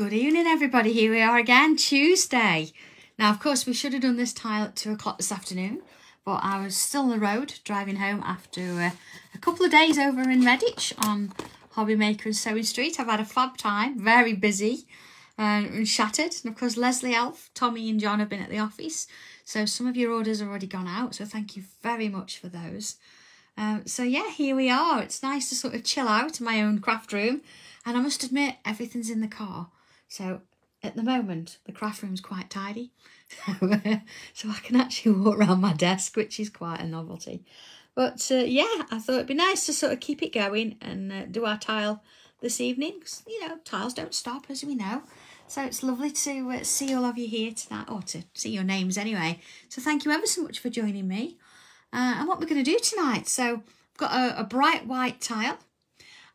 Good evening, everybody. Here we are again, Tuesday. Now, of course, we should have done this tile at two o'clock this afternoon, but I was still on the road driving home after uh, a couple of days over in Redditch on Hobby Maker and Sewing Street. I've had a fab time, very busy uh, and shattered. And of course, Leslie Elf, Tommy, and John have been at the office. So some of your orders have already gone out. So thank you very much for those. Um, so yeah, here we are. It's nice to sort of chill out in my own craft room. And I must admit, everything's in the car. So at the moment, the craft room's quite tidy. so I can actually walk around my desk, which is quite a novelty. But uh, yeah, I thought it'd be nice to sort of keep it going and uh, do our tile this evening. Cause, You know, tiles don't stop, as we know. So it's lovely to uh, see all of you here tonight, or to see your names anyway. So thank you ever so much for joining me. Uh, and what we're going to do tonight. So I've got a, a bright white tile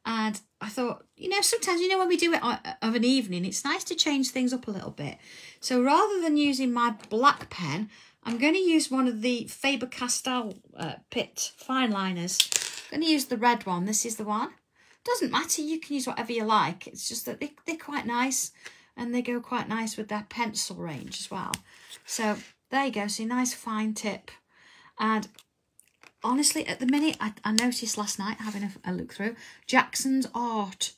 and I thought, you know, sometimes, you know, when we do it of an evening, it's nice to change things up a little bit. So rather than using my black pen, I'm going to use one of the Faber-Castell uh, Pitt fine liners. I'm going to use the red one. This is the one. Doesn't matter. You can use whatever you like. It's just that they, they're quite nice and they go quite nice with their pencil range as well. So there you go. See, nice fine tip. And honestly, at the minute, I, I noticed last night having a, a look through, Jackson's Art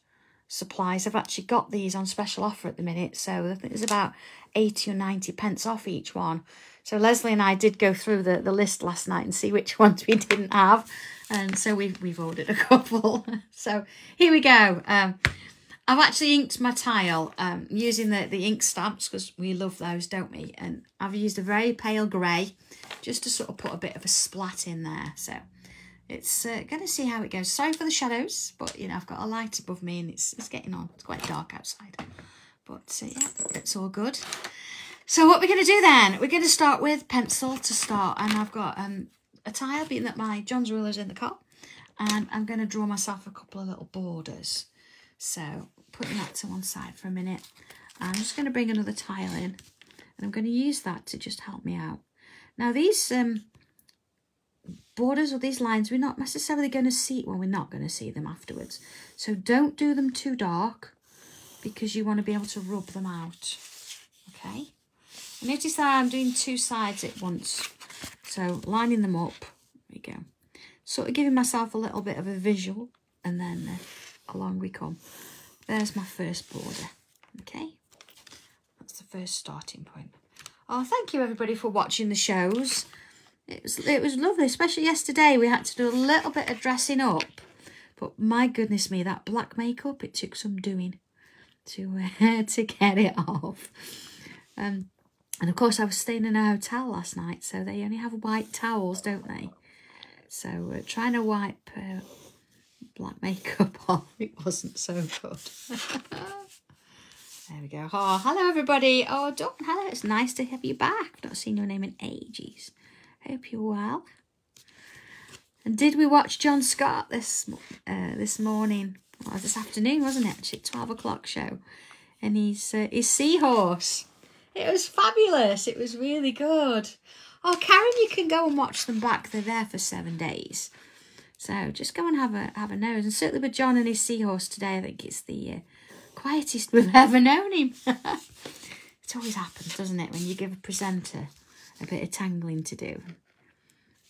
supplies I've actually got these on special offer at the minute. So I think there's about 80 or 90 pence off each one. So Leslie and I did go through the, the list last night and see which ones we didn't have. And so we've, we've ordered a couple. so here we go. Um, I've actually inked my tile um, using the, the ink stamps because we love those, don't we? And I've used a very pale grey just to sort of put a bit of a splat in there. So it's uh, going to see how it goes. Sorry for the shadows, but, you know, I've got a light above me and it's, it's getting on. It's quite dark outside. But, uh, yeah, it's all good. So what we're going to do then, we're going to start with pencil to start. And I've got um, a tile, being that my John's ruler's in the car. And I'm going to draw myself a couple of little borders. So putting that to one side for a minute. I'm just going to bring another tile in. And I'm going to use that to just help me out. Now these um, borders or these lines, we're not necessarily going to see, well, we're not going to see them afterwards. So don't do them too dark because you want to be able to rub them out. Okay. Notice that I'm doing two sides at once. So lining them up, there you go. Sort of giving myself a little bit of a visual and then uh, along we come. There's my first border. Okay. That's the first starting point. Oh, thank you everybody for watching the shows. It was it was lovely, especially yesterday. We had to do a little bit of dressing up, but my goodness me, that black makeup it took some doing to uh, to get it off. Um, and of course, I was staying in a hotel last night, so they only have white towels, don't they? So uh, trying to wipe uh, black makeup on. it wasn't so good. There we go. Oh, hello everybody. Oh, Dawn, hello. It's nice to have you back. I've not seen your name in ages. Hope you're well. And did we watch John Scott this uh, this morning? Well, this afternoon, wasn't it? Actually, 12 o'clock show. And he's uh, his seahorse. It was fabulous. It was really good. Oh, Karen, you can go and watch them back. They're there for seven days. So just go and have a have a nose. And certainly with John and his seahorse today, I think it's the uh, quietest we've ever known him. it always happens, doesn't it, when you give a presenter a bit of tangling to do.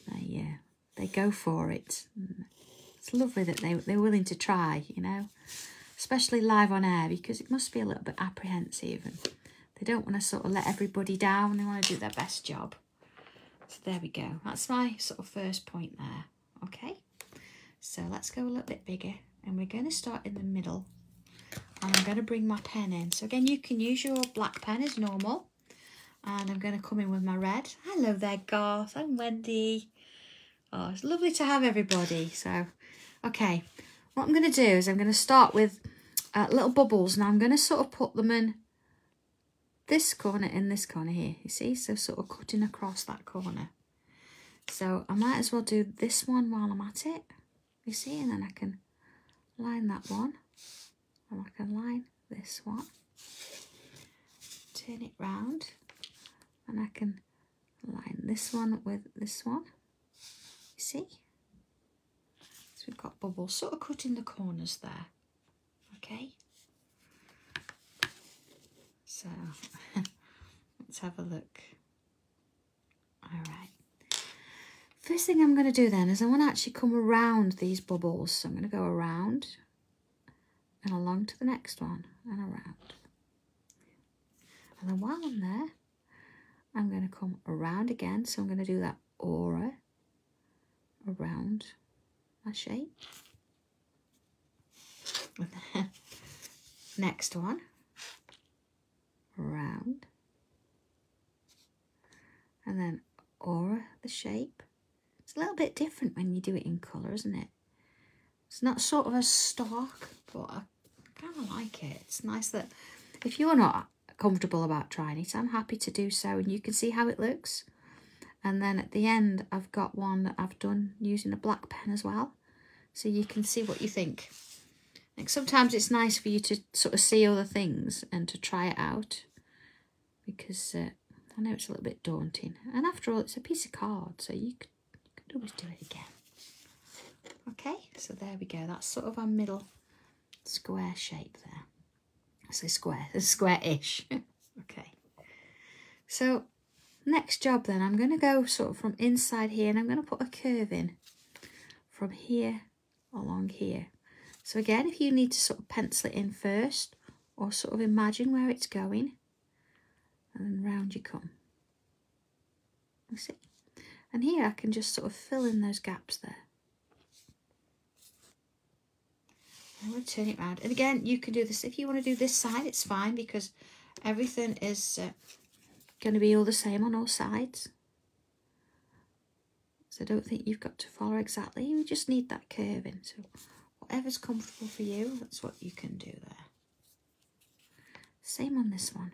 They, uh, they go for it. It's lovely that they, they're willing to try, you know, especially live on air because it must be a little bit apprehensive and they don't want to sort of let everybody down. They want to do their best job. So there we go. That's my sort of first point there. Okay. So let's go a little bit bigger and we're going to start in the middle and I'm going to bring my pen in. So again, you can use your black pen as normal. And I'm going to come in with my red. Hello there, Garth. I'm Wendy. Oh, it's lovely to have everybody. So, okay. What I'm going to do is I'm going to start with uh, little bubbles. Now, I'm going to sort of put them in this corner in this corner here. You see? So, sort of cutting across that corner. So, I might as well do this one while I'm at it. You see? And then I can line that one and I can line this one, turn it round, and I can line this one with this one. You see? So we've got bubbles, sort of cutting the corners there. Okay. So let's have a look. All right. First thing I'm going to do then is I want to actually come around these bubbles. So I'm going to go around and along to the next one and around. And then while I'm there, I'm going to come around again. So I'm going to do that aura around my shape. And then next one, round. And then aura, the shape. It's a little bit different when you do it in colour, isn't it? It's not sort of a stark, but I kind of like it. It's nice that if you're not comfortable about trying it, I'm happy to do so and you can see how it looks. And then at the end, I've got one that I've done using a black pen as well. So you can see what you think. Like sometimes it's nice for you to sort of see other things and to try it out. Because uh, I know it's a little bit daunting. And after all, it's a piece of card, so you could, always do it again. Okay, so there we go. That's sort of our middle square shape there. Say square, square-ish. okay. So next job then, I'm going to go sort of from inside here and I'm going to put a curve in from here along here. So again, if you need to sort of pencil it in first or sort of imagine where it's going and then round you come. You see? And here I can just sort of fill in those gaps there. I'm going to turn it around. And again, you can do this. If you want to do this side, it's fine because everything is uh, going to be all the same on all sides. So I don't think you've got to follow exactly. You just need that curve in. So whatever's comfortable for you, that's what you can do there. Same on this one.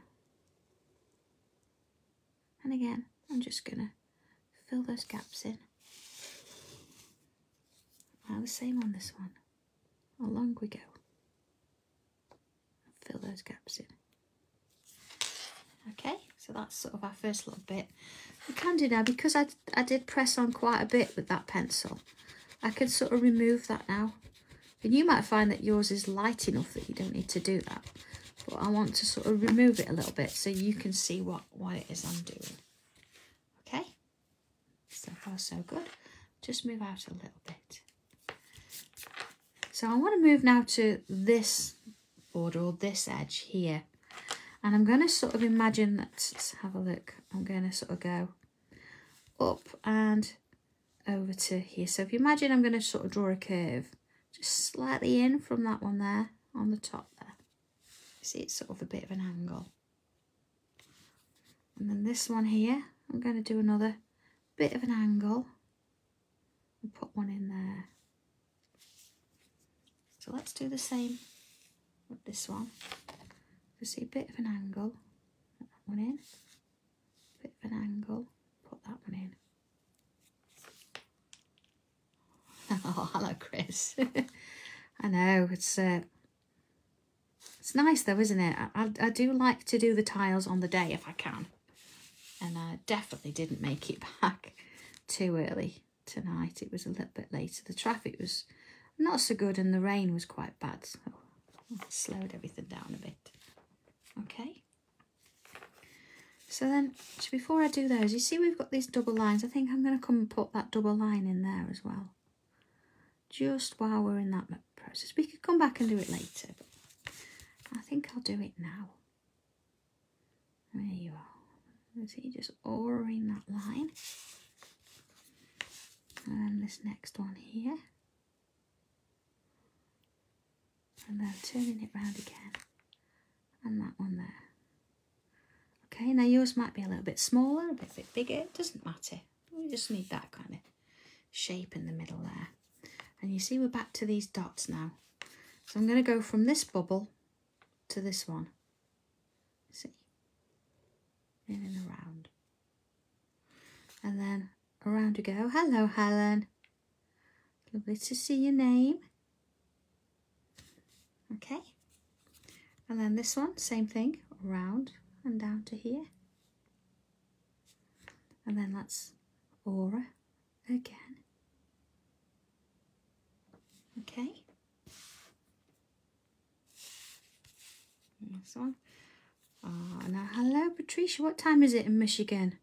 And again, I'm just going to fill those gaps in. Now the same on this one along we go. Fill those gaps in. Okay, so that's sort of our first little bit. We can do now, because I, I did press on quite a bit with that pencil, I can sort of remove that now. And you might find that yours is light enough that you don't need to do that. But I want to sort of remove it a little bit so you can see what, what it is I'm doing. So far so good. Just move out a little bit. So I want to move now to this border or this edge here. And I'm going to sort of imagine that, let's have a look. I'm going to sort of go up and over to here. So if you imagine I'm going to sort of draw a curve, just slightly in from that one there on the top there. See, it's sort of a bit of an angle. And then this one here, I'm going to do another bit of an angle and put one in there. So let's do the same with this one. You see a bit of an angle, put that one in, bit of an angle, put that one in. Oh, hello, Chris. I know, it's uh, it's nice though, isn't it? I, I, I do like to do the tiles on the day if I can. And I definitely didn't make it back too early tonight. It was a little bit later. The traffic was not so good and the rain was quite bad so I slowed everything down a bit. Okay. So then before I do those you see we've got these double lines. I think I'm going to come and put that double line in there as well. Just while we're in that process. We could come back and do it later. I think I'll do it now. There you are see just auraing that line. And this next one here. And then turning it round again. And that one there. Okay now yours might be a little bit smaller a bit, bit bigger it doesn't matter. We just need that kind of shape in the middle there. And you see we're back to these dots now. So I'm going to go from this bubble to this one. See in and around. And then around we go. Hello Helen. Lovely to see your name. Okay. And then this one same thing around and down to here. And then that's aura again. Okay. This one Oh, now hello, Patricia. What time is it in Michigan?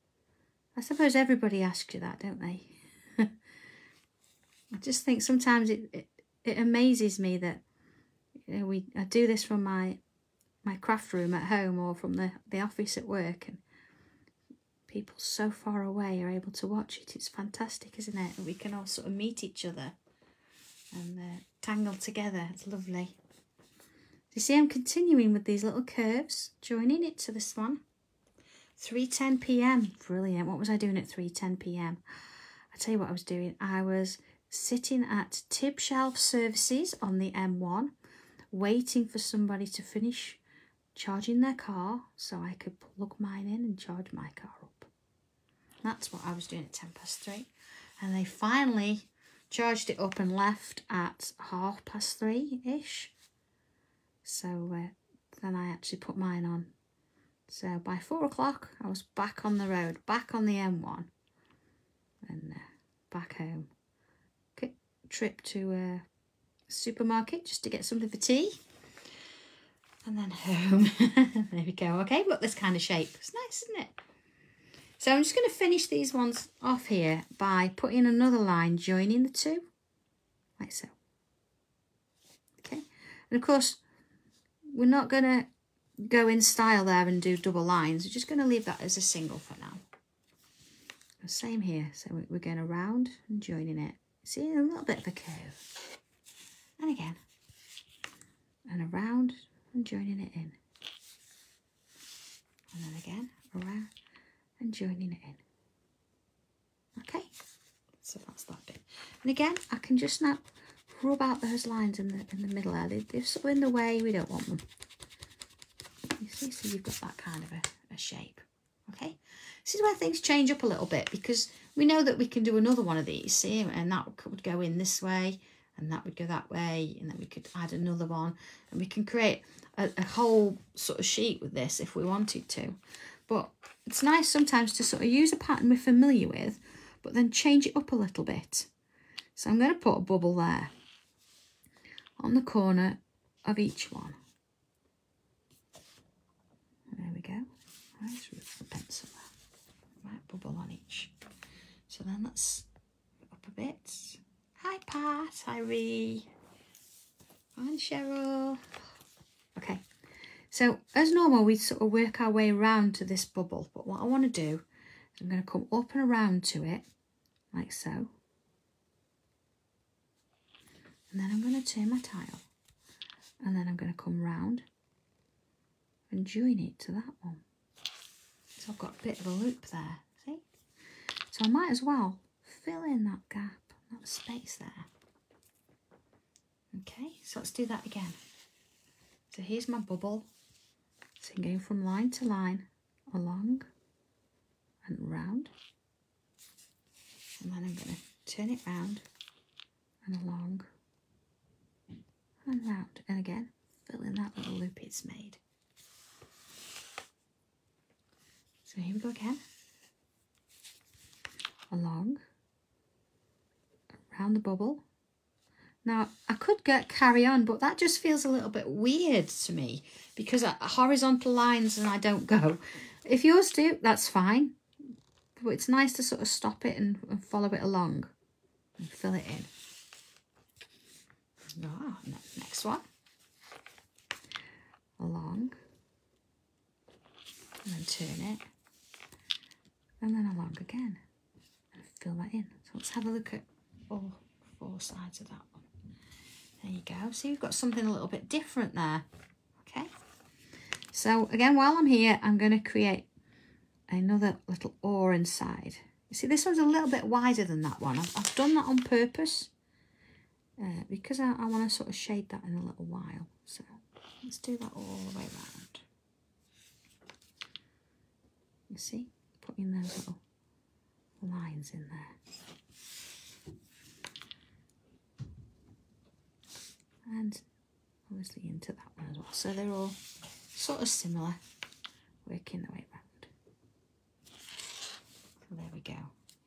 I suppose everybody asks you that, don't they? I just think sometimes it, it, it amazes me that you know, we I do this from my my craft room at home or from the, the office at work and people so far away are able to watch it. It's fantastic, isn't it? We can all sort of meet each other and uh, tangle together. It's lovely. You see, I'm continuing with these little curves, joining it to this one. 3.10 p.m. Brilliant. What was I doing at 3.10 p.m.? I tell you what I was doing. I was sitting at Tibshelf services on the M1, waiting for somebody to finish charging their car so I could plug mine in and charge my car up. That's what I was doing at 10 past 3. And they finally charged it up and left at half past 3-ish. So uh, then I actually put mine on. So by 4 o'clock I was back on the road, back on the M1 and uh, back home. Quick trip to a uh, supermarket just to get something for tea and then home. there we go. Okay, look this kind of shape. It's nice, isn't it? So I'm just going to finish these ones off here by putting another line joining the two, like so. Okay, and of course, we're not going to go in style there and do double lines. We're just going to leave that as a single for now. Same here. So we're going around and joining it. See, a little bit of a curve. And again. And around and joining it in. And then again, around and joining it in. Okay, so that's that bit. And again, I can just now rub out those lines in the in the middle there. They, they're sort of in the way, we don't want them. You see, so you've got that kind of a, a shape. Okay, this is where things change up a little bit because we know that we can do another one of these, see, and that would go in this way and that would go that way and then we could add another one and we can create a, a whole sort of sheet with this if we wanted to. But it's nice sometimes to sort of use a pattern we're familiar with, but then change it up a little bit. So I'm going to put a bubble there on the corner of each one. There we go. With the pencil. Right, bubble on each. So then let's up a bit. Hi Pat, hi Ree. Hi Cheryl. Okay, so as normal, we sort of work our way around to this bubble. But what I want to do is I'm going to come up and around to it, like so. And then I'm going to turn my tile. And then I'm going to come round and join it to that one. So I've got a bit of a loop there, see? So I might as well fill in that gap, that space there. Okay, so let's do that again. So here's my bubble. So I'm going from line to line, along and round. And then I'm going to turn it round and along and round. And again, fill in that little loop it's made. So here we go again. Along, around the bubble, now, I could get carry on, but that just feels a little bit weird to me because horizontal lines and I don't go. If yours do, that's fine. But it's nice to sort of stop it and, and follow it along and fill it in. Ah, next one. Along. And then turn it. And then along again. And fill that in. So let's have a look at all four sides of that one. There you go. So you've got something a little bit different there. Okay. So again, while I'm here, I'm going to create another little oar inside. You see, this one's a little bit wider than that one. I've, I've done that on purpose uh, because I, I want to sort of shade that in a little while. So let's do that all the way around. You see, putting those little lines in there. and obviously into that one as well. So they're all sort of similar, working the way around. So there we go.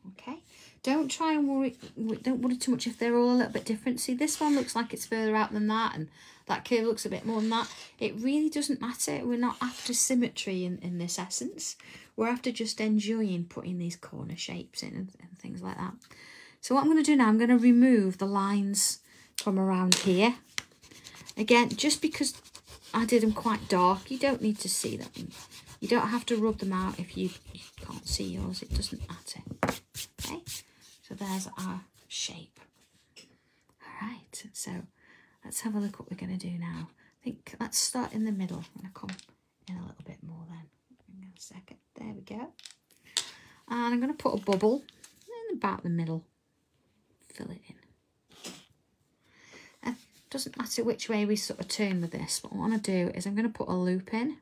Okay, don't try and worry, don't worry too much if they're all a little bit different. See, this one looks like it's further out than that, and that curve looks a bit more than that. It really doesn't matter. We're not after symmetry in, in this essence. We're after just enjoying putting these corner shapes in and, and things like that. So what I'm going to do now, I'm going to remove the lines from around here. Again, just because I did them quite dark, you don't need to see them. You don't have to rub them out if you, you can't see yours. It doesn't matter. Okay, so there's our shape. All right, so let's have a look what we're going to do now. I think let's start in the middle. I'm going to come in a little bit more then. In a second. There we go. And I'm going to put a bubble in about the middle. Fill it in. It doesn't matter which way we sort of turn with this. What I want to do is I'm going to put a loop in.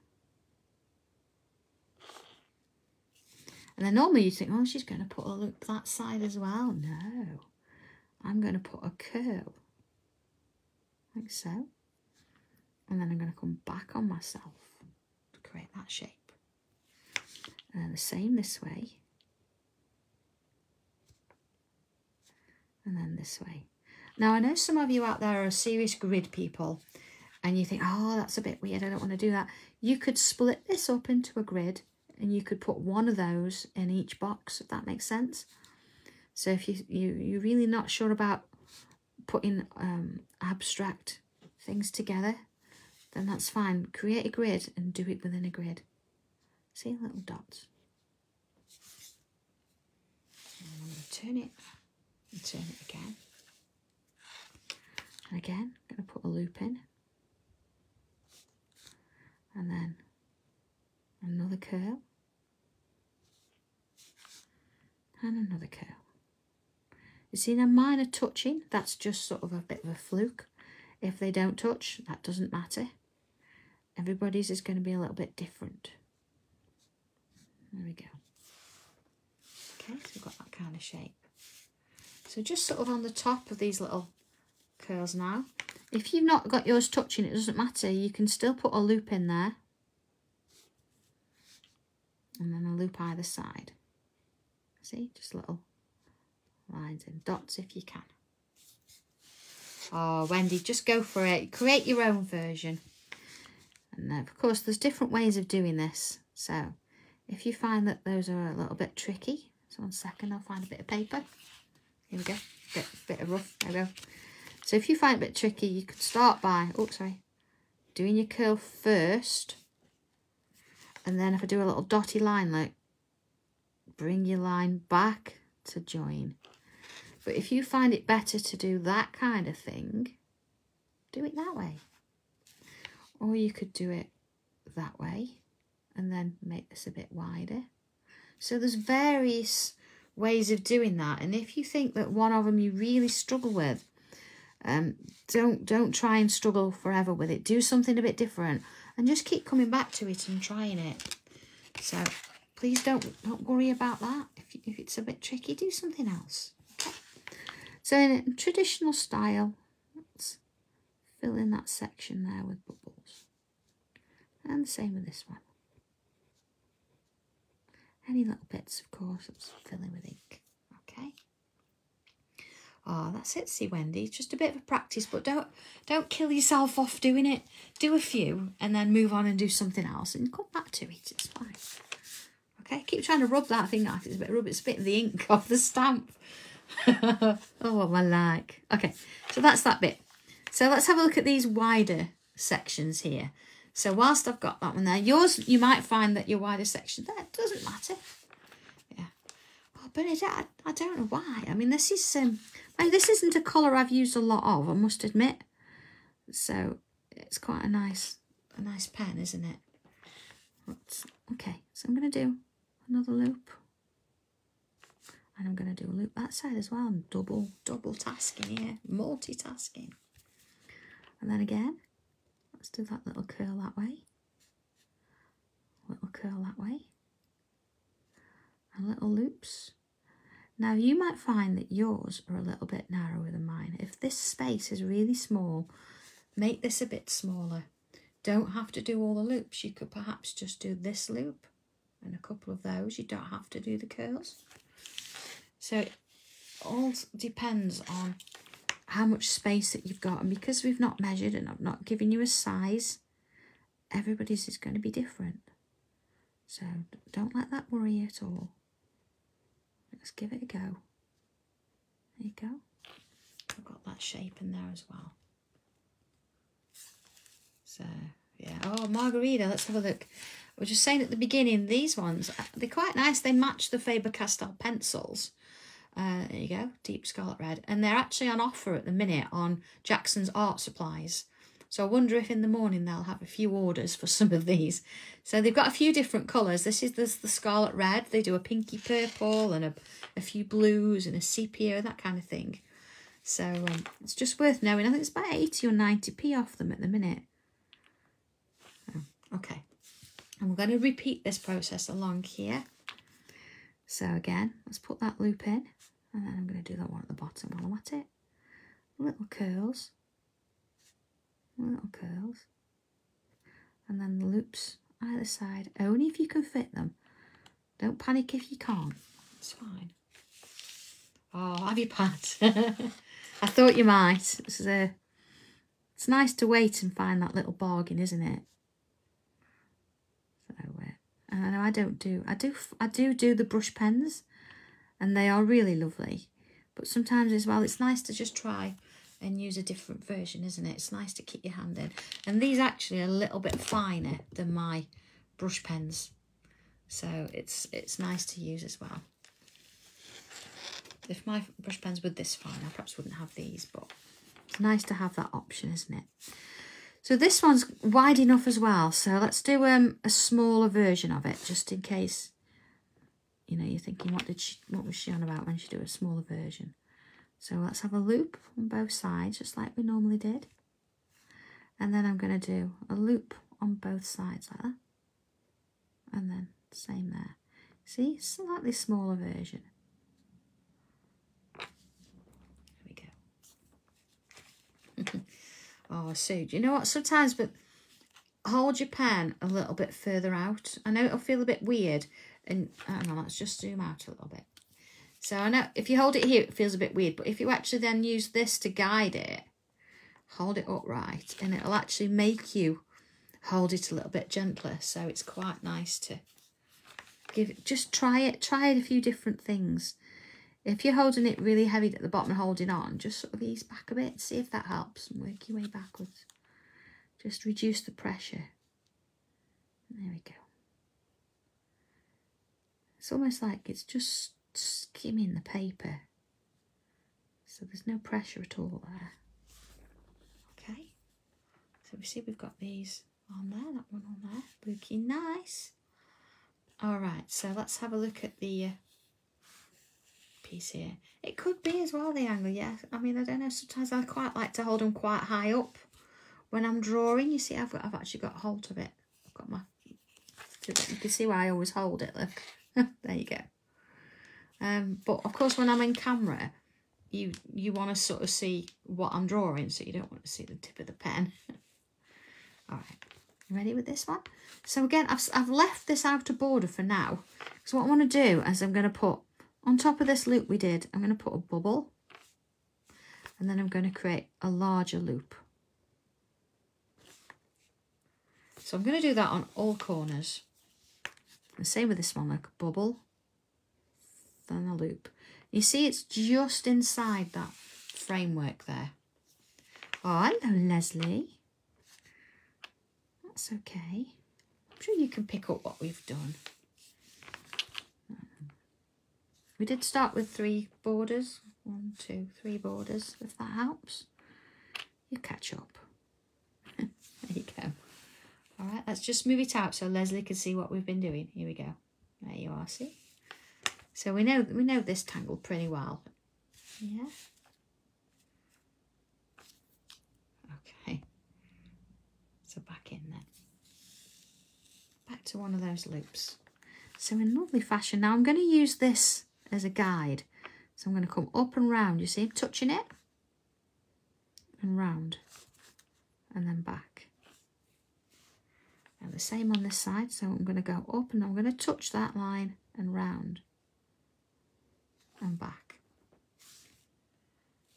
And then normally you think, oh, she's going to put a loop that side as well. No, I'm going to put a curl, like so. And then I'm going to come back on myself to create that shape. And the same this way. And then this way. Now, I know some of you out there are serious grid people and you think, oh, that's a bit weird. I don't want to do that. You could split this up into a grid and you could put one of those in each box if that makes sense. So if you, you you're really not sure about putting um, abstract things together then that's fine. Create a grid and do it within a grid. See little dots. And I'm going to turn it and turn it again. And again I'm going to put a loop in. And then another curl and another curl. You see mine are touching, that's just sort of a bit of a fluke. If they don't touch, that doesn't matter. Everybody's is going to be a little bit different. There we go. Okay, so we've got that kind of shape. So just sort of on the top of these little curls now. If you've not got yours touching, it doesn't matter. You can still put a loop in there. And then a loop either side. See, just little lines and dots if you can. Oh, Wendy, just go for it. Create your own version. And then, of course, there's different ways of doing this. So if you find that those are a little bit tricky, so one second, I'll find a bit of paper. Here we go, bit, bit of rough, there we go. So if you find it a bit tricky, you could start by, oh, sorry, doing your curl first. And then if I do a little dotty line, like bring your line back to join. But if you find it better to do that kind of thing, do it that way. Or you could do it that way and then make this a bit wider. So there's various ways of doing that. And if you think that one of them you really struggle with, um, don't don't try and struggle forever with it. Do something a bit different and just keep coming back to it and trying it. So please don't, don't worry about that. If, if it's a bit tricky, do something else. Okay. So in traditional style, let's fill in that section there with bubbles. And the same with this one. Any little bits, of course, let's fill in with ink. Okay. Oh, that's it, see Wendy. Just a bit of a practice, but don't don't kill yourself off doing it. Do a few and then move on and do something else and come back to it. It's fine. Okay, keep trying to rub that thing off. It's a bit rub it's spitting the ink off the stamp. oh, what I like. Okay, so that's that bit. So let's have a look at these wider sections here. So whilst I've got that one there, yours, you might find that your wider section there doesn't matter. Yeah. Oh, Bernadette, I, I don't know why. I mean, this is, um, this isn't a colour I've used a lot of, I must admit. So it's quite a nice, a nice pen, isn't it? okay, so I'm going to do another loop and I'm going to do a loop that side as well. I'm double, double tasking here, multitasking. And then again, let's do that little curl that way, little curl that way, and little loops. Now you might find that yours are a little bit narrower than mine. If this space is really small, make this a bit smaller. Don't have to do all the loops. You could perhaps just do this loop and a couple of those. You don't have to do the curls. So it all depends on how much space that you've got. And because we've not measured and I've not given you a size, everybody's is going to be different. So don't let that worry you at all. Let's give it a go. There you go. I've got that shape in there as well. So, yeah. Oh, Margarita, let's have a look. I was just saying at the beginning, these ones, uh, they're quite nice. They match the Faber-Castell pencils. Uh, there you go, deep scarlet red. And they're actually on offer at the minute on Jackson's Art Supplies. So I wonder if in the morning they'll have a few orders for some of these. So they've got a few different colours. This is this, the scarlet red. They do a pinky purple and a, a few blues and a sepia, that kind of thing. So um, it's just worth knowing. I think it's about 80 or 90p off them at the minute. Okay. And we're going to repeat this process along here. So again, let's put that loop in. And then I'm going to do that one at the bottom while I'm at it. Little curls little curls and then the loops either side only if you can fit them don't panic if you can't it's fine oh have you pat I thought you might it's, uh, it's nice to wait and find that little bargain isn't it I know I don't do I do I do do the brush pens and they are really lovely but sometimes as well it's nice to just try and use a different version, isn't it? It's nice to keep your hand in. And these actually are a little bit finer than my brush pens. So it's it's nice to use as well. If my brush pens were this fine, I perhaps wouldn't have these, but it's nice to have that option, isn't it? So this one's wide enough as well. So let's do um, a smaller version of it, just in case, you know, you're thinking, what did she, what was she on about when she do a smaller version? So let's have a loop on both sides, just like we normally did. And then I'm going to do a loop on both sides like that. And then same there. See, slightly smaller version. There we go. Oh, so do you know what? Sometimes, but hold your pen a little bit further out. I know it'll feel a bit weird. And hang on, let's just zoom out a little bit. So I know if you hold it here, it feels a bit weird, but if you actually then use this to guide it, hold it upright, and it'll actually make you hold it a little bit gentler. So it's quite nice to give it, just try it, try it a few different things. If you're holding it really heavy at the bottom and holding on, just sort of ease back a bit, see if that helps, and work your way backwards. Just reduce the pressure. There we go. It's almost like it's just skimming the paper. So there's no pressure at all there. Okay, so we see we've got these on there, that one on there, looking nice. All right, so let's have a look at the uh, piece here. It could be as well the angle, yeah. I mean, I don't know, sometimes I quite like to hold them quite high up when I'm drawing. You see, I've got, I've actually got hold of it. I've got my, you can see why I always hold it, look. there you go. Um, but of course, when I'm in camera, you you want to sort of see what I'm drawing, so you don't want to see the tip of the pen. All right, ready with this one? So again, I've, I've left this outer border for now. So what I want to do is I'm going to put, on top of this loop we did, I'm going to put a bubble. And then I'm going to create a larger loop. So I'm going to do that on all corners. The same with this one, like a bubble, then a loop. You see it's just inside that framework there. Oh, hello, Leslie. That's okay. I'm sure you can pick up what we've done. We did start with three borders. One, two, three borders, if that helps. You catch up. there you go. All right, let's just move it out so Leslie can see what we've been doing. Here we go. There you are, see? So we know we know this tangle pretty well. Yeah. Okay. So back in then. Back to one of those loops. So in lovely fashion. Now I'm going to use this as a guide. So I'm going to come up and round. You see I'm touching it? And round. And then back. And the same on this side. So I'm going to go up and I'm going to touch that line and round. and back.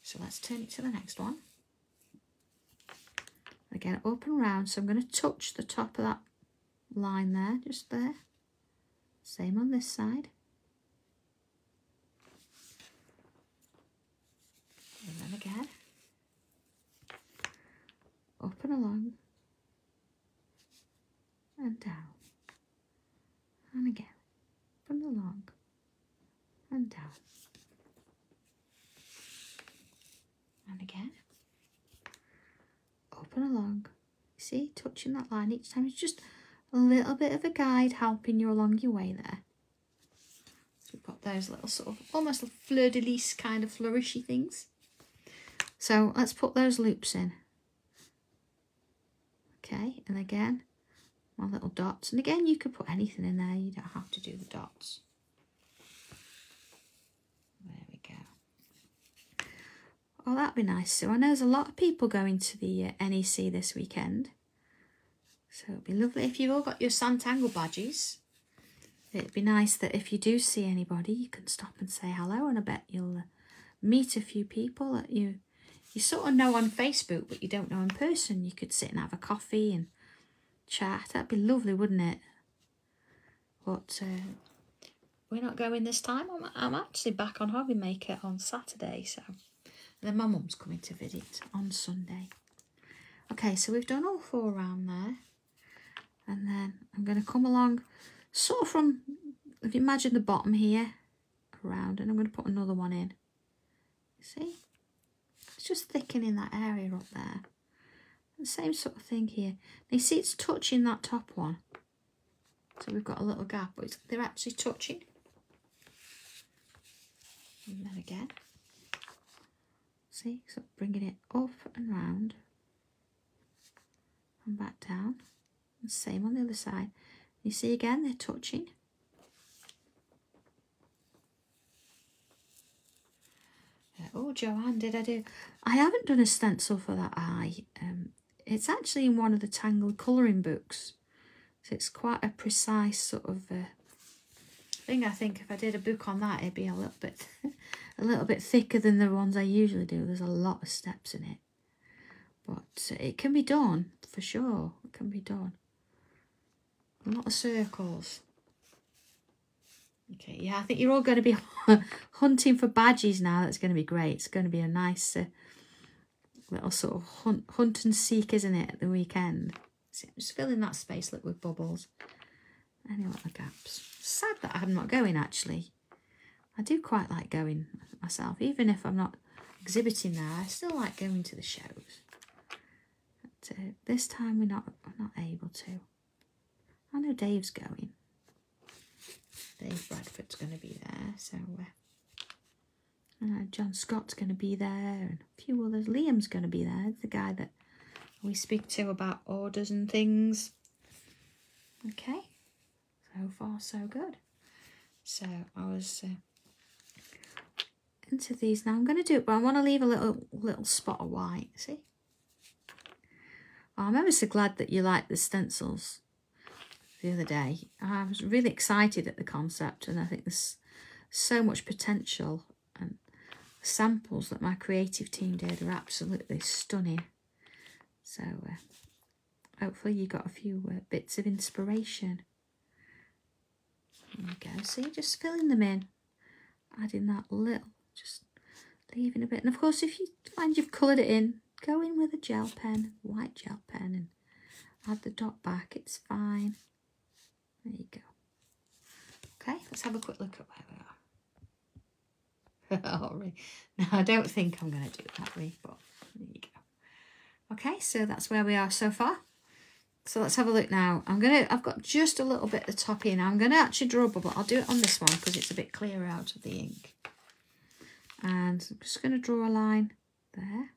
So let's turn it to the next one. Again, up and round. So I'm going to touch the top of that line there, just there. Same on this side. And then again. And along. And down. And again. Up and along. And down. And again. And along. See, touching that line each time. It's just a little bit of a guide helping you along your way there. So we've got those little sort of almost fleur-de-lis kind of flourishy things. So let's put those loops in. Okay, and again, my little dots. And again, you could put anything in there. You don't have to do the dots. There we go. Oh, that'd be nice. So I know there's a lot of people going to the uh, NEC this weekend. So it'd be lovely if you've all got your Sanntangle badges. It'd be nice that if you do see anybody, you can stop and say hello. And I bet you'll uh, meet a few people that you you sort of know on Facebook, but you don't know in person. You could sit and have a coffee and chat. That'd be lovely, wouldn't it? But uh, we're not going this time. I'm, I'm actually back on Hobby Maker on Saturday, so and then my mum's coming to visit on Sunday. Okay, so we've done all four around there. And then I'm going to come along sort of from, if you imagine the bottom here, around, and I'm going to put another one in. See? Just thickening that area up there. The same sort of thing here. Now you see it's touching that top one. So we've got a little gap, but they're actually touching. And then again. See, so bringing it up and round. And back down. And same on the other side. You see again, they're touching. Oh, Joanne, did I do? I haven't done a stencil for that eye. Um, it's actually in one of the Tangled colouring books. So it's quite a precise sort of uh, thing. I think if I did a book on that, it'd be a little bit, a little bit thicker than the ones I usually do. There's a lot of steps in it, but uh, it can be done for sure. It can be done. A lot of circles. Okay, yeah, I think you're all going to be hunting for badges now. That's going to be great. It's going to be a nice uh, little sort of hunt, hunt and seek, isn't it, at the weekend? So just filling that space look with bubbles. Any little gaps. Sad that I'm not going, actually. I do quite like going myself, even if I'm not exhibiting there. I still like going to the shows. But uh, this time we're not, we're not able to. I know Dave's going. Dave Bradford's going to be there, so uh, uh, John Scott's going to be there, and a few others. Liam's going to be there. the guy that we speak to about orders and things. Okay, so far so good. So I was uh, into these now. I'm going to do it, but I want to leave a little little spot of white. See? Oh, I'm ever so glad that you like the stencils the other day. I was really excited at the concept and I think there's so much potential and samples that my creative team did are absolutely stunning. So uh, hopefully you got a few uh, bits of inspiration. There we go. See, just filling them in, adding that little, just leaving a bit. And of course, if you find you've coloured it in, go in with a gel pen, white gel pen, and add the dot back. It's fine. There you go. Okay, let's have a quick look at where we are. oh, really? No, I don't think I'm going to do it that way, but there you go. Okay, so that's where we are so far. So let's have a look now. I'm going to, I've got just a little bit at the top here now. I'm going to actually draw a bubble. I'll do it on this one because it's a bit clearer out of the ink. And I'm just going to draw a line there.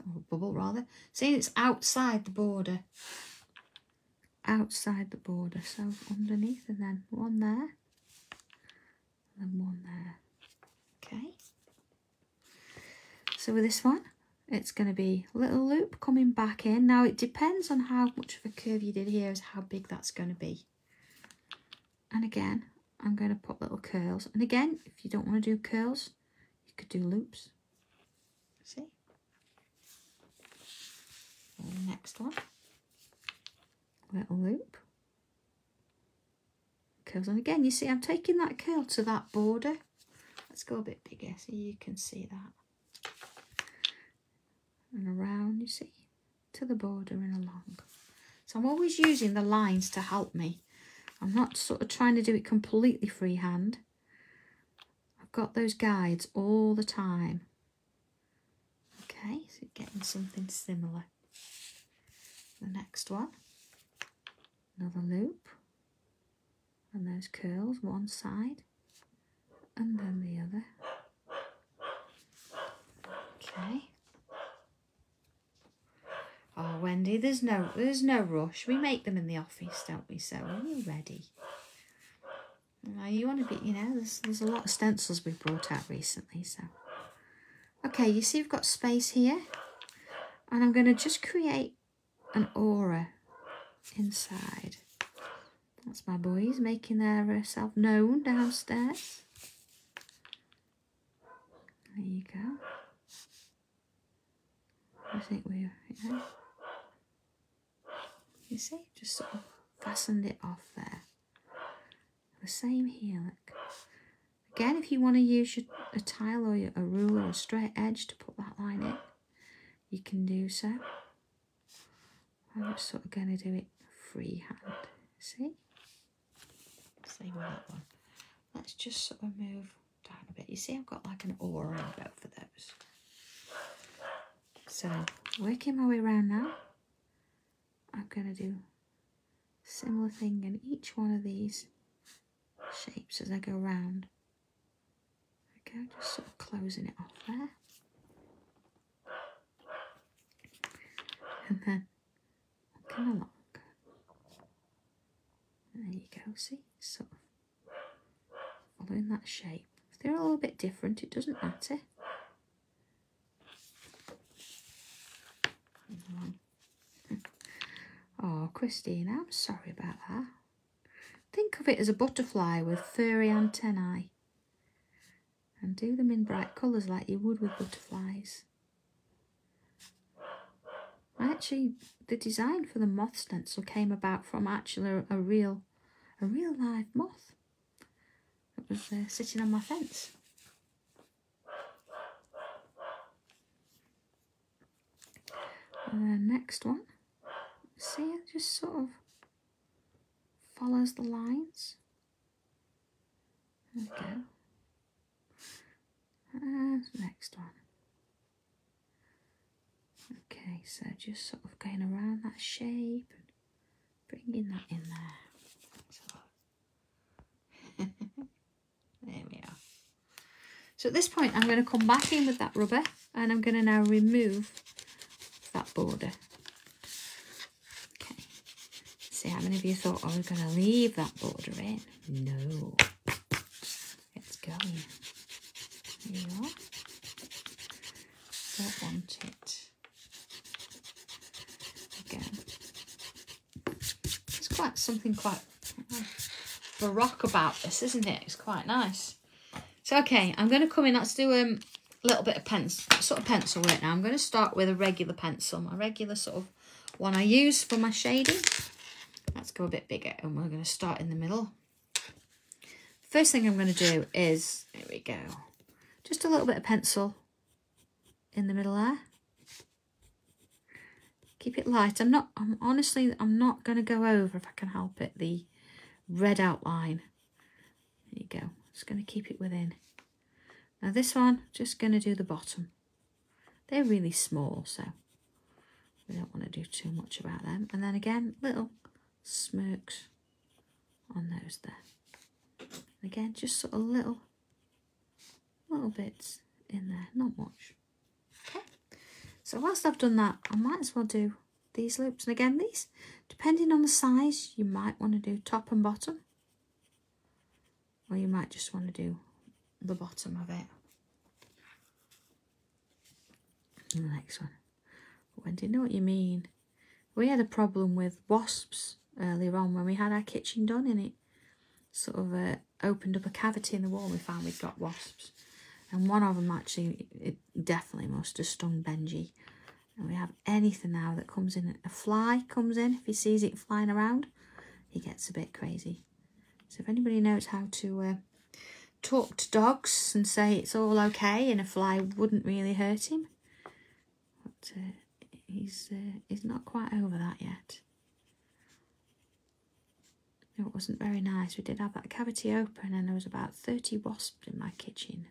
a bubble rather. See, it's outside the border outside the border so underneath and then one there and then one there okay so with this one it's going to be a little loop coming back in now it depends on how much of a curve you did here is how big that's going to be and again I'm going to put little curls. And again, if you don't want to do curls, you could do loops. See? And the next one. Little loop. Curls. And again, you see, I'm taking that curl to that border. Let's go a bit bigger so you can see that. And around, you see, to the border and along. So I'm always using the lines to help me. I'm not sort of trying to do it completely freehand. I've got those guides all the time. Okay, so getting something similar. The next one, another loop, and those curls one side, and then the other. Okay. Oh, Wendy, there's no there's no rush. We make them in the office, don't we? So when you're ready. Now you want to be, you know, there's there's a lot of stencils we've brought out recently, so. Okay, you see we've got space here. And I'm going to just create an aura inside. That's my boys making their uh, self known downstairs. There you go. I think we, yeah. You see, just sort of fastened it off there. The same here, look. Again, if you want to use your, a tile or a ruler or a straight edge to put that line in, you can do so. I'm just sort of going to do it freehand. See? Same with that one. Let's just sort of move down a bit. You see, I've got like an aura both of those. So, working my way around now, I'm going to do similar thing in each one of these shapes as I go around. Okay, just sort of closing it off there. And then walking along. There you go, see? Sort of following that shape. If they're all a bit different, it doesn't matter. Oh, Christina, I'm sorry about that. Think of it as a butterfly with furry antennae. And do them in bright colours like you would with butterflies. Actually, the design for the moth stencil came about from actually a, a real, a real live moth that was uh, sitting on my fence. And then next one see it just sort of follows the lines. There we go. And next one. Okay, so just sort of going around that shape and bringing that in there. there we are. So at this point, I'm going to come back in with that rubber and I'm going to now remove that border. Okay. See, how many of you thought I was going to leave that border in? No. It's going. There you are. Don't want it. Again. It's quite something quite baroque about this, isn't it? It's quite nice. So, okay, I'm going to come in. Let's do um, a little bit of pencil, sort of pencil work now. I'm going to start with a regular pencil, my regular sort of one I use for my shading. Let's go a bit bigger and we're going to start in the middle. First thing I'm going to do is, here we go, just a little bit of pencil in the middle there. Keep it light. I'm not, I'm honestly, I'm not going to go over, if I can help it, the red outline. There you go. Just going to keep it within. Now this one, just going to do the bottom. They're really small, so we don't want to do too much about them. And then again, little smirks on those there. Again, just sort of little, little bits in there, not much. Okay, so whilst I've done that, I might as well do these loops. And again, these, depending on the size, you might want to do top and bottom. Or you might just want to do the bottom of it. The next one. Wendy, know what you mean. We had a problem with wasps earlier on when we had our kitchen done in it sort of uh, opened up a cavity in the wall we found we'd got wasps. And one of them actually, it definitely must have stung Benji. And we have anything now that comes in, a fly comes in, if he sees it flying around, he gets a bit crazy. So if anybody knows how to uh, talk to dogs and say it's all okay and a fly wouldn't really hurt him, but uh, he's, uh, he's not quite over that yet. It wasn't very nice. We did have that cavity open and there was about 30 wasps in my kitchen.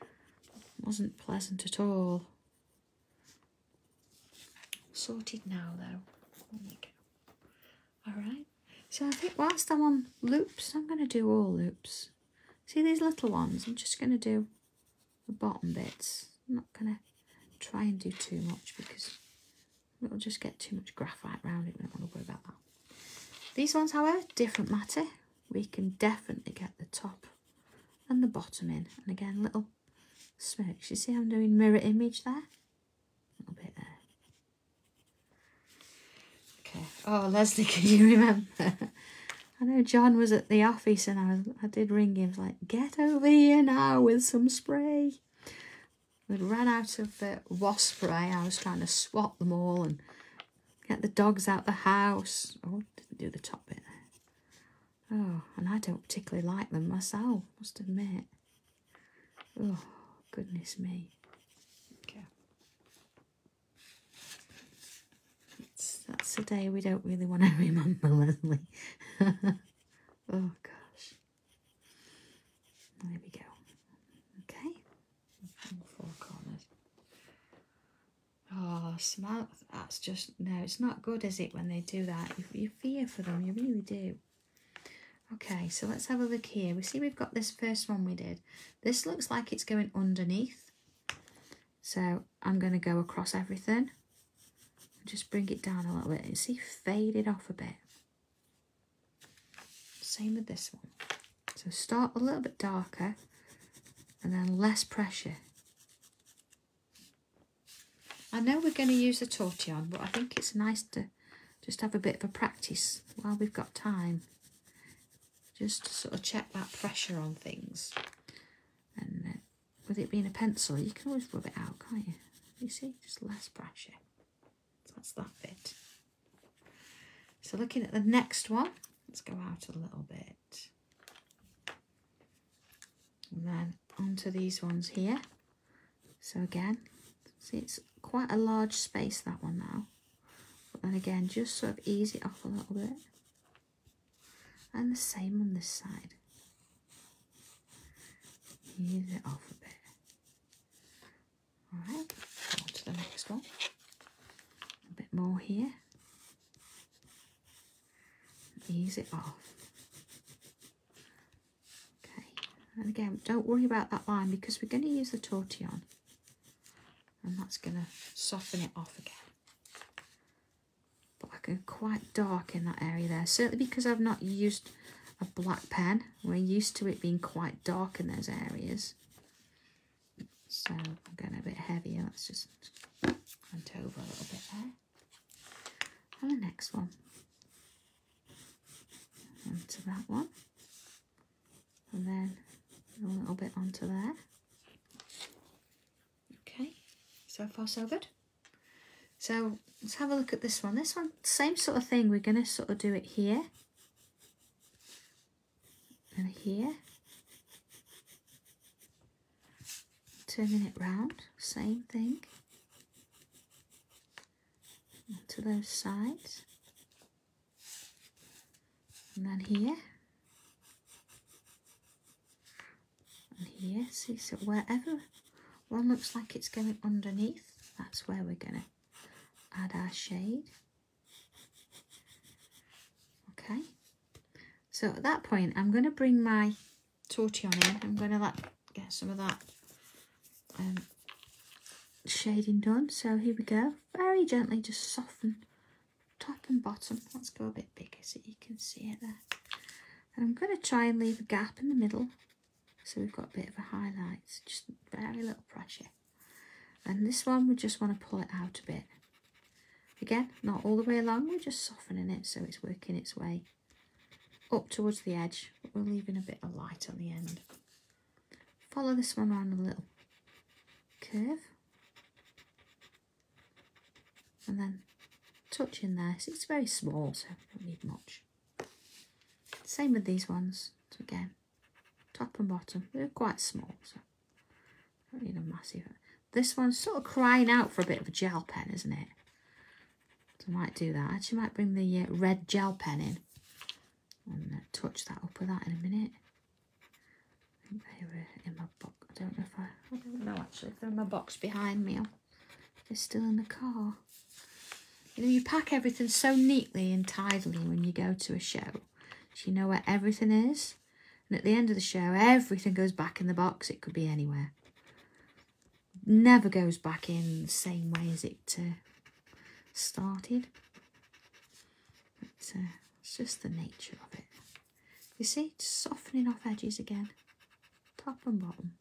It wasn't pleasant at all. Sorted now though. There go. Alright. So I think whilst I'm on loops, I'm going to do all loops. See these little ones? I'm just going to do the bottom bits. I'm not going to try and do too much because it'll just get too much graphite around it. We don't want to worry about that. These ones, however, different matter. We can definitely get the top and the bottom in. And again, little smokes. You see I'm doing mirror image there? A little bit there. Okay. Oh, Leslie, can you remember? I know John was at the office and I, was, I did ring him. I was like, get over here now with some spray. We'd ran out of uh, wasp spray. I was trying to swap them all and get the dogs out the house. Oh, didn't do the top bit there. Oh, and I don't particularly like them myself, must admit. Oh, goodness me. Okay. It's, that's a day we don't really want to remember, Leslie. oh, gosh. There we go. Okay. Four corners. Oh, smell. That's just, no, it's not good, is it, when they do that? You, you fear for them, you really do. Okay, so let's have a look here. We see we've got this first one we did. This looks like it's going underneath. So I'm going to go across everything. Just bring it down a little bit. and see, faded off a bit. Same with this one. So start a little bit darker and then less pressure. I know we're going to use the tortillon, but I think it's nice to just have a bit of a practice while we've got time just to sort of check that pressure on things. And uh, with it being a pencil, you can always rub it out, can't you? You see, just less pressure. That's that bit. So looking at the next one, let's go out a little bit. And then onto these ones here. So again, see it's quite a large space that one now. But then again, just sort of ease it off a little bit and the same on this side. Ease it off a bit. Alright, on to the next one. More here. Ease it off. Okay, and again, don't worry about that line because we're going to use the tortillon and that's going to soften it off again But I can quite dark in that area there. Certainly because I've not used a black pen. We're used to it being quite dark in those areas. So I'm going a bit heavier. Let's just hunt over a little bit there. And the next one. Onto that one. And then a little bit onto there. Okay, so far so good. So let's have a look at this one. This one, same sort of thing. We're going to sort of do it here and here. Turning it round, same thing. To those sides. And then here. And here, see, so wherever one looks like it's going underneath, that's where we're going to add our shade. Okay, so at that point I'm going to bring my tortillon in. I'm going to let get some of that um, shading done. So here we go. Very gently just soften top and bottom. Let's go a bit bigger so you can see it there. And I'm going to try and leave a gap in the middle so we've got a bit of a highlight. Just very little pressure. And this one we just want to pull it out a bit. Again, not all the way along, we're just softening it so it's working its way up towards the edge, but we're leaving a bit of light on the end. Follow this one around a little curve. And then touch in there. So it's very small, so don't need much. Same with these ones. So again, top and bottom. They're quite small, so don't need a massive. This one's sort of crying out for a bit of a gel pen, isn't it? So I might do that. I actually might bring the uh, red gel pen in and uh, touch that up with that in a minute. I they were in my box. I don't know if I, I don't know actually if they're in my box behind me they're still in the car. You know, you pack everything so neatly and tidily when you go to a show. So you know where everything is. And at the end of the show, everything goes back in the box. It could be anywhere. Never goes back in the same way as it uh, started. But, uh, it's just the nature of it. You see, it's softening off edges again, top and bottom.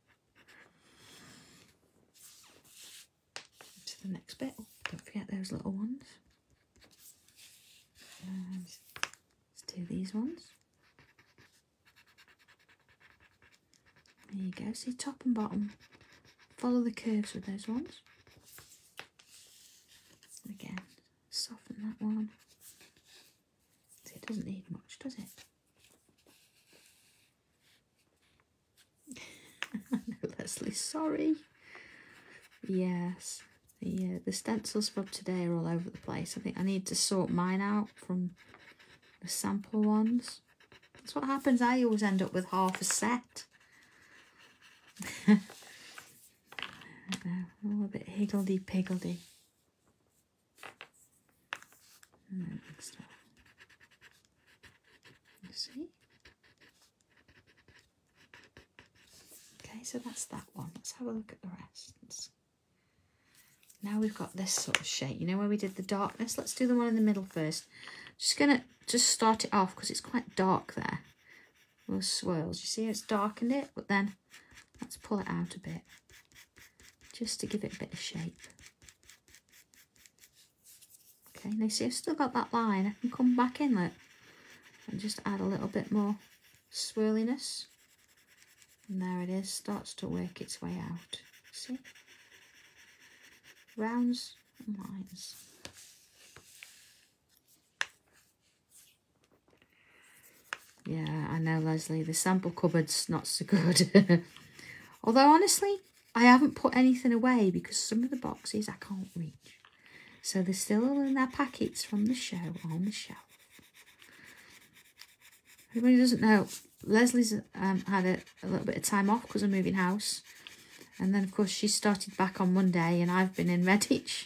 To the next bit. Don't forget those little ones. And let's do these ones. There you go. See top and bottom. Follow the curves with those ones. Again, soften that one. See, it doesn't need much, does it? Leslie, sorry. Yes, the, uh, the stencils for today are all over the place. I think I need to sort mine out from the sample ones. That's what happens. I always end up with half a set. all a bit higgledy-piggledy. see? Okay, so that's that one. Let's have a look at the rest. Now we've got this sort of shape. You know where we did the darkness? Let's do the one in the middle first. Just going to just start it off because it's quite dark there. Those swirls. You see it's darkened it? But then let's pull it out a bit. Just to give it a bit of shape. Okay, now see I've still got that line. I can come back in look, and just add a little bit more swirliness. And there it is, starts to work its way out. See? Rounds and lines. Yeah, I know, Leslie. The sample cupboard's not so good. Although, honestly, I haven't put anything away because some of the boxes I can't reach. So they're still all in their packets from the show on the shelf. Everybody doesn't know, Leslie's um, had a, a little bit of time off because of moving house. And then, of course, she started back on Monday and I've been in Redditch.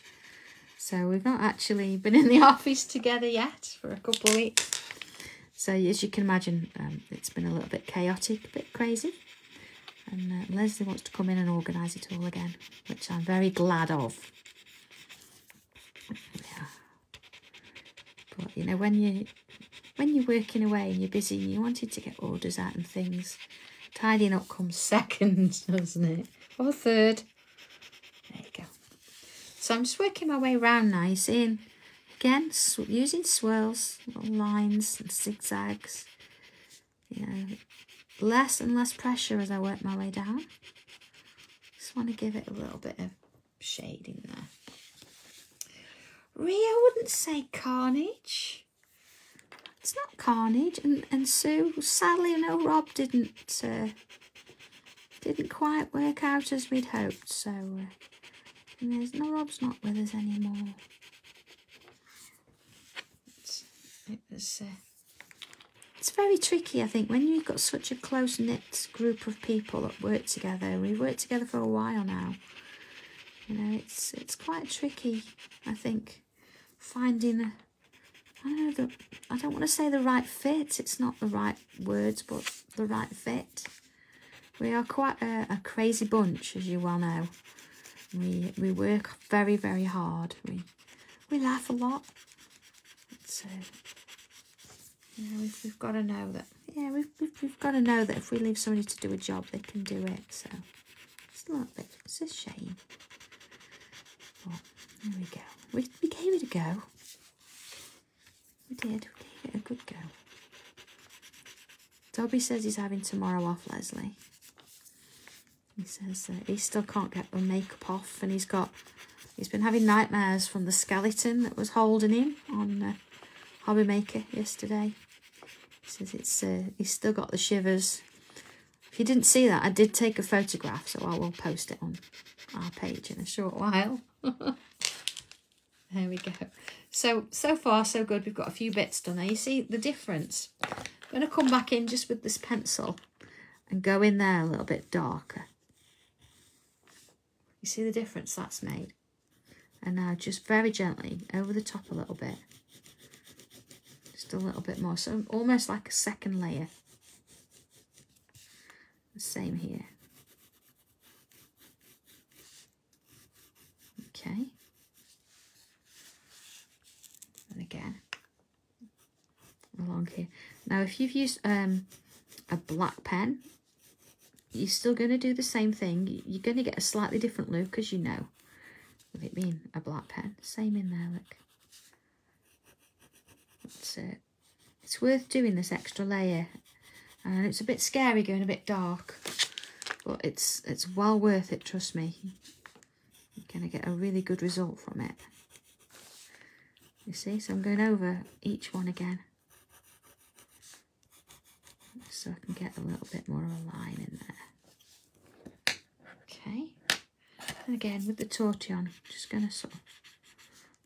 So we've not actually been in the office together yet for a couple of weeks. So as you can imagine, um, it's been a little bit chaotic, a bit crazy. And uh, Leslie wants to come in and organise it all again, which I'm very glad of. Yeah. But, you know, when you when you're working away and you're busy and you wanted to get orders out and things, tidying up comes second, doesn't it? Or third. There you go. So I'm just working my way around now. Seeing, again, sw using swirls, little lines and zigzags. You know, less and less pressure as I work my way down. Just want to give it a little bit of shading there. Ria wouldn't say carnage. It's not carnage, and and Sue sadly no Rob didn't uh, didn't quite work out as we'd hoped. So uh, there's no Rob's not with us anymore. It's, it was. Uh, it's very tricky, I think, when you've got such a close knit group of people that work together. We've worked together for a while now. You know, it's it's quite tricky, I think, finding I don't know, the, I don't want to say the right fit. It's not the right words, but the right fit. We are quite a, a crazy bunch, as you well know. We we work very, very hard. We we laugh a lot. So, you know, we've, we've got to know that, yeah, we've, we've, we've got to know that if we leave somebody to do a job, they can do it. So, it's a little bit, it's a shame. But, there we go. We, we gave it a go. We did. We gave it a good go. Dobby says he's having tomorrow off, Leslie. He says that he still can't get the makeup off and he's got, he's been having nightmares from the skeleton that was holding him on uh, Hobby Maker yesterday. He says it's, uh, he's still got the shivers. If you didn't see that, I did take a photograph, so I will post it on our page in a short while. there we go. So, so far so good. We've got a few bits done. Now you see the difference. I'm going to come back in just with this pencil and go in there a little bit darker. You see the difference that's made? And now just very gently over the top a little bit. Just a little bit more. So almost like a second layer. The same here. Okay. And again. Along here. Now if you've used um, a black pen you're still going to do the same thing. You're going to get a slightly different look, as you know, with it being a black pen. Same in there, look. It's, uh, it's worth doing this extra layer. And it's a bit scary going a bit dark, but it's it's well worth it, trust me. You're going to get a really good result from it. You see, so I'm going over each one again. So I can get a little bit more of a line in there. Okay. And again, with the tortillon, I'm just going to sort of,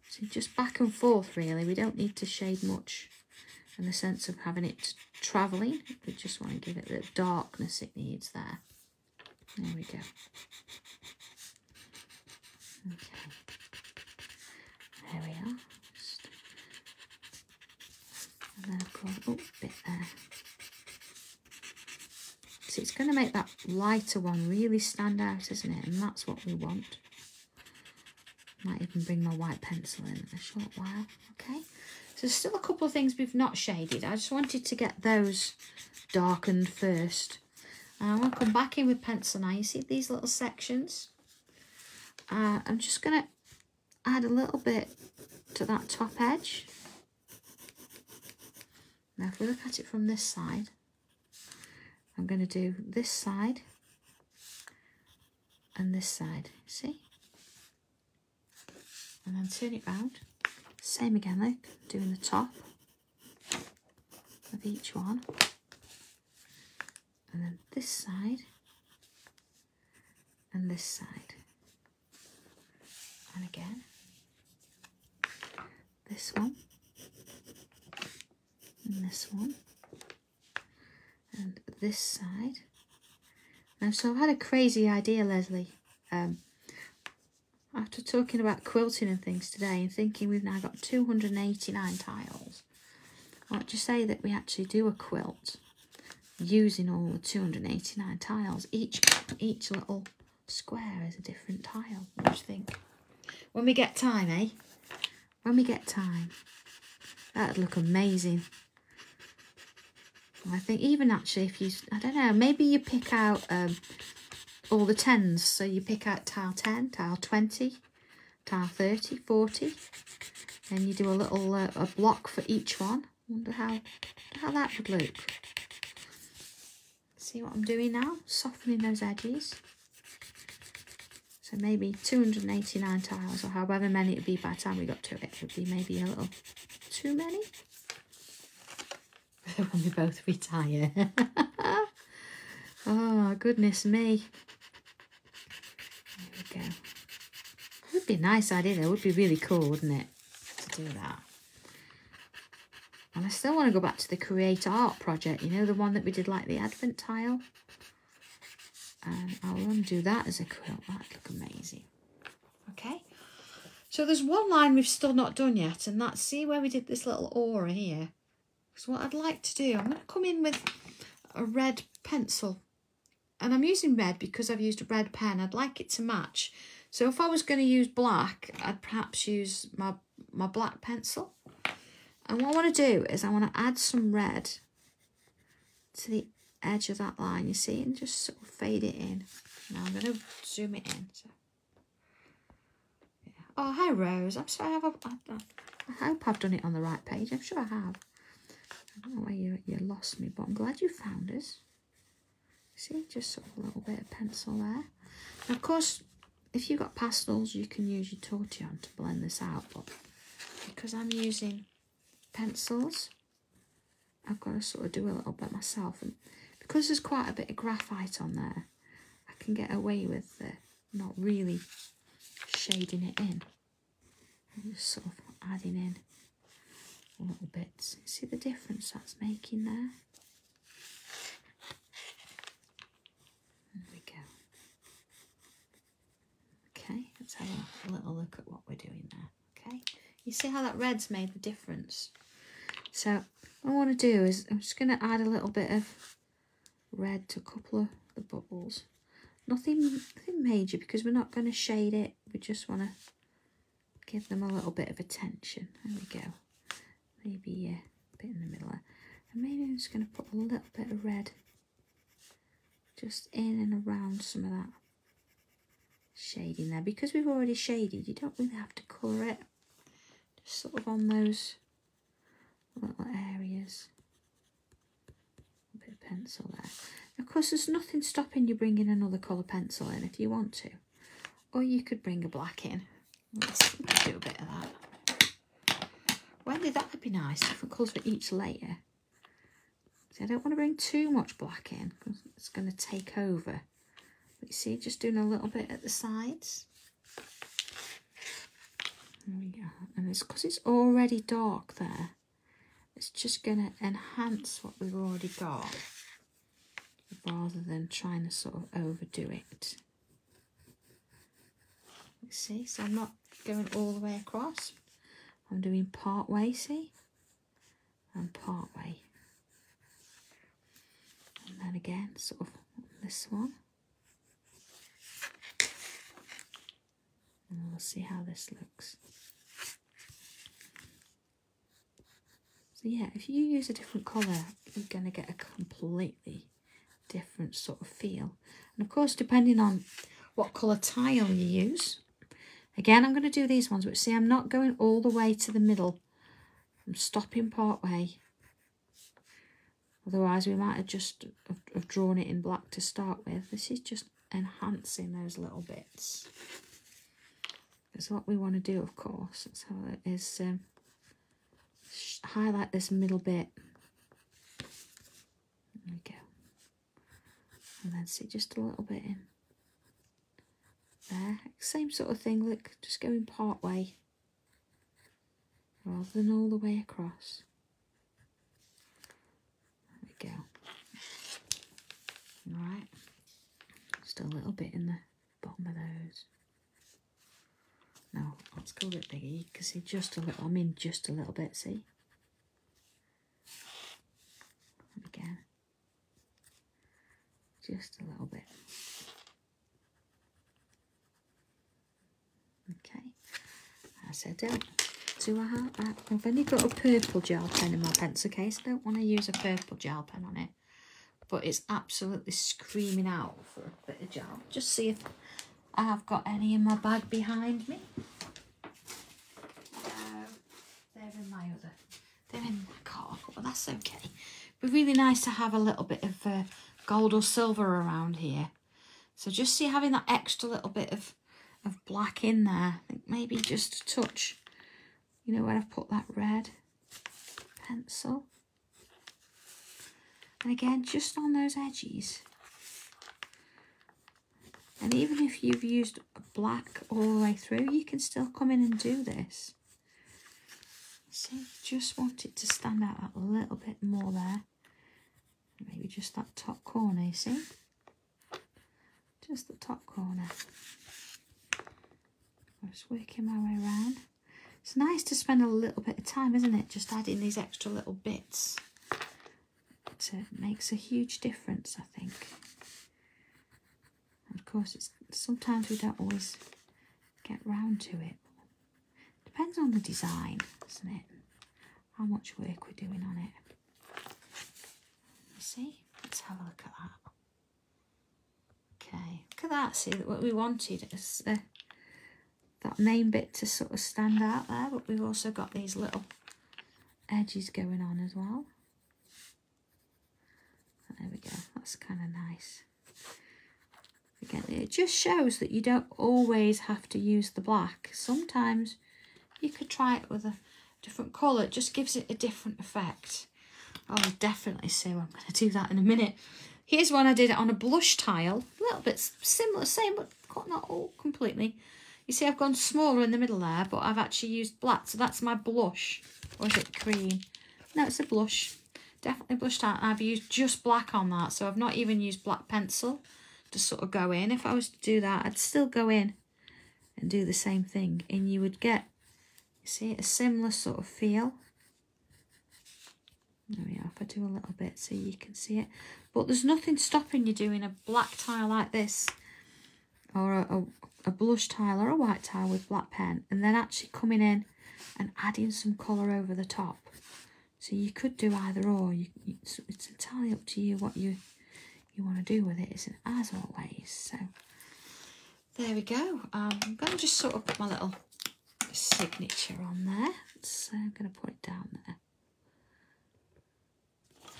see, just back and forth really. We don't need to shade much in the sense of having it travelling. We just want to give it the darkness it needs there. There we go. Okay. There we are. Just, and then of course, oh, bit there. So it's going to make that lighter one really stand out, isn't it? And that's what we want. Might even bring my white pencil in a short while. Okay. So still a couple of things we've not shaded. I just wanted to get those darkened first. And going to come back in with pencil now. You see these little sections? Uh, I'm just going to add a little bit to that top edge. Now if we look at it from this side, I'm going to do this side and this side, see? And then turn it round. Same again, look, doing the top of each one. And then this side and this side. And again, this one and this one and this side. Now, so I've had a crazy idea, Leslie. Um, after talking about quilting and things today and thinking we've now got 289 tiles, why don't you say that we actually do a quilt using all the 289 tiles? Each, each little square is a different tile. What do you think? When we get time, eh? When we get time. That'd look amazing. I think even actually if you, I don't know, maybe you pick out um, all the tens. So you pick out tile 10, tile 20, tile 30, 40. And you do a little uh, a block for each one. wonder how, how that would look. See what I'm doing now? Softening those edges. So maybe 289 tiles or however many it would be by the time we got to it. It would be maybe a little too many. when we both retire. oh, goodness me. There we go. It would be a nice idea It would be really cool, wouldn't it? To do that. And I still want to go back to the Create Art project. You know, the one that we did like the Advent tile. And I'll undo that as a quilt. That'd look amazing. Okay. So there's one line we've still not done yet. And that's, see where we did this little aura here? So what I'd like to do, I'm going to come in with a red pencil. And I'm using red because I've used a red pen. I'd like it to match. So if I was going to use black, I'd perhaps use my, my black pencil. And what I want to do is I want to add some red to the edge of that line, you see, and just sort of fade it in. Now I'm going to zoom it in. So. Yeah. Oh, hi Rose. I'm sorry. I've, I, I hope I've done it on the right page. I'm sure I have. Oh, I don't know where you, you lost me, but I'm glad you found us. See, just sort of a little bit of pencil there. And of course, if you've got pastels, you can use your tortillon to blend this out, but because I'm using pencils, I've got to sort of do a little bit myself. And because there's quite a bit of graphite on there, I can get away with not really shading it in. I'm just sort of adding in little bits. See the difference that's making there? There we go. Okay, let's have a little look at what we're doing there. Okay, you see how that red's made the difference? So what I want to do is I'm just going to add a little bit of red to a couple of the bubbles. Nothing, nothing major because we're not going to shade it. We just want to give them a little bit of attention. There we go maybe a bit in the middle. And maybe I'm just going to put a little bit of red just in and around some of that shading there. Because we've already shaded, you don't really have to colour it. Just sort of on those little areas. A bit of pencil there. Of course, there's nothing stopping you bringing another colour pencil in if you want to. Or you could bring a black in. Let's do a bit of that. Whether that would be nice, different colours for each layer. See, I don't want to bring too much black in because it's going to take over. But you see, just doing a little bit at the sides. There we go. And it's because it's already dark there. It's just going to enhance what we've already got rather than trying to sort of overdo it. See, so I'm not going all the way across. I'm doing part way, see? And part way. And then again, sort of this one. And we'll see how this looks. So yeah, if you use a different colour, you're going to get a completely different sort of feel. And of course, depending on what colour tile you use, Again, I'm going to do these ones, but see, I'm not going all the way to the middle. I'm stopping part way. Otherwise, we might have just have, drawn it in black to start with. This is just enhancing those little bits. Because what we want to do, of course, that's how it is, um, highlight this middle bit. There we go. And then see just a little bit in there. Same sort of thing, look, just going part way rather than all the way across. There we go. Right, just a little bit in the bottom of those. No, let's go a bit bigger. You can see just a little, I mean just a little bit, see? Again. Just a little bit. Okay, I said don't. Do I have, uh, I've only got a purple gel pen in my pencil case. I don't want to use a purple gel pen on it. But it's absolutely screaming out for a bit of gel. Just see if I've got any in my bag behind me. No, they're in my other, they're in my car, but that's okay. Be really nice to have a little bit of uh, gold or silver around here. So just see having that extra little bit of of black in there. I think maybe just a touch, you know, where I've put that red pencil. And again, just on those edges. And even if you've used black all the way through, you can still come in and do this. See, just want it to stand out a little bit more there. Maybe just that top corner, you see? Just the top corner. Just working my way around. It's nice to spend a little bit of time, isn't it? Just adding these extra little bits. It makes a huge difference, I think. And of course, it's sometimes we don't always get round to it. Depends on the design, doesn't it? How much work we're doing on it. You see? Let's have a look at that. Okay, look at that. See, what we wanted is that main bit to sort of stand out there, but we've also got these little edges going on as well. There we go. That's kind of nice. Again, it just shows that you don't always have to use the black. Sometimes you could try it with a different colour. It just gives it a different effect. Oh, definitely Sue. I'm going to do that in a minute. Here's one I did on a blush tile. A little bit similar, same, but not all completely. You see I've gone smaller in the middle there, but I've actually used black. So that's my blush. Or is it cream? No, it's a blush. Definitely blushed out. I've used just black on that. So I've not even used black pencil to sort of go in. If I was to do that, I'd still go in and do the same thing. And you would get, you see, a similar sort of feel. There we are. If I do a little bit so you can see it. But there's nothing stopping you doing a black tile like this or a, a, a blush tile or a white tile with black pen and then actually coming in and adding some colour over the top. So you could do either or. You, it's, it's entirely up to you what you you want to do with it, isn't as always. So there we go. Um, I'm going to just sort of put my little signature on there. So I'm going to put it down there.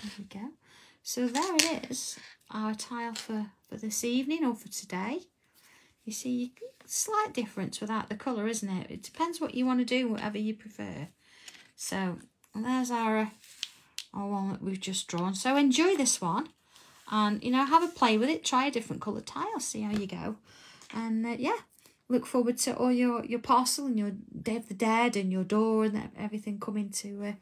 There we go. So there it is, our tile for, for this evening or for today. You see, slight difference without the colour, isn't it? It depends what you want to do, whatever you prefer. So there's our, uh, our one that we've just drawn. So enjoy this one and, you know, have a play with it. Try a different colour tile, see how you go. And, uh, yeah, look forward to all your, your parcel and your Day of the Dead and your door and everything coming to, uh,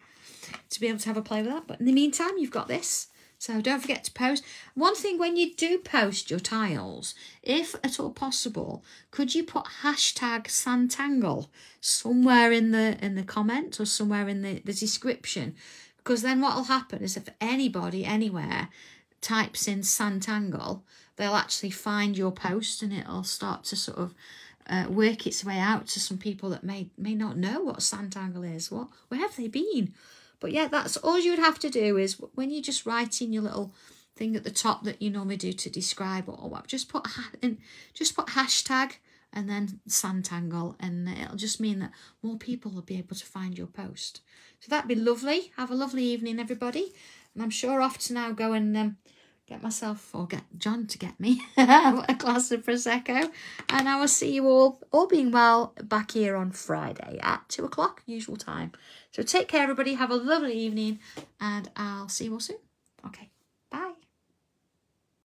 to be able to have a play with that. But in the meantime, you've got this. So don't forget to post. One thing when you do post your tiles, if at all possible, could you put hashtag Sanntangle somewhere in the in the comments or somewhere in the, the description? Because then what will happen is if anybody anywhere types in Sanntangle, they'll actually find your post and it'll start to sort of uh, work its way out to some people that may may not know what Sanntangle is. What where have they been? But yeah, that's all you would have to do is when you're just write in your little thing at the top that you normally do to describe or what, just put in, just put hashtag and then Sanntangle and it'll just mean that more people will be able to find your post. So that'd be lovely. Have a lovely evening, everybody. And I'm sure off to now go and um, get myself, or get John to get me, a glass of Prosecco. And I will see you all, all being well, back here on Friday at 2 o'clock, usual time. So take care, everybody. Have a lovely evening, and I'll see you all soon. Okay, bye.